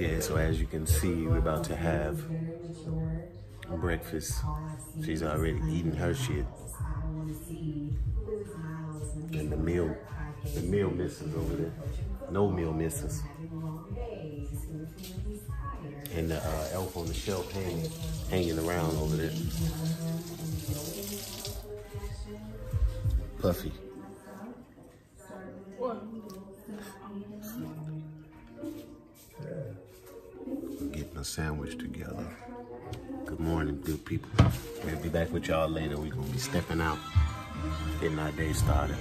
Yeah, so as you can see, we're about to have breakfast. She's already eating her shit. And the meal, the meal misses over there. No meal misses. And the uh, elf on the shelf hanging, hanging around over there. Puffy. Getting a sandwich together. Good morning, good people. We'll be back with y'all later. We're gonna be stepping out, getting our day started.